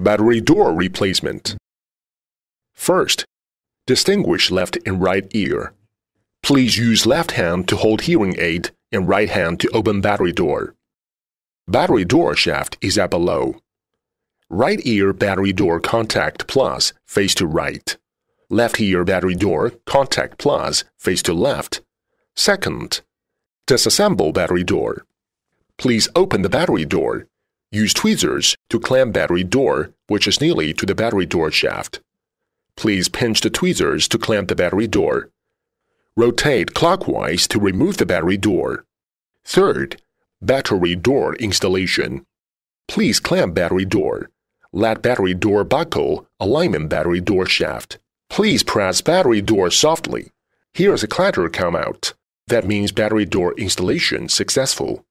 Battery door replacement. First, distinguish left and right ear. Please use left hand to hold hearing aid and right hand to open battery door. Battery door shaft is at below. Right ear battery door contact plus face to right. Left ear battery door contact plus face to left. Second, disassemble battery door. Please open the battery door. Use tweezers to clamp battery door, which is nearly to the battery door shaft. Please pinch the tweezers to clamp the battery door. Rotate clockwise to remove the battery door. Third, battery door installation. Please clamp battery door. Let battery door buckle alignment battery door shaft. Please press battery door softly. Here's a clatter come out. That means battery door installation successful.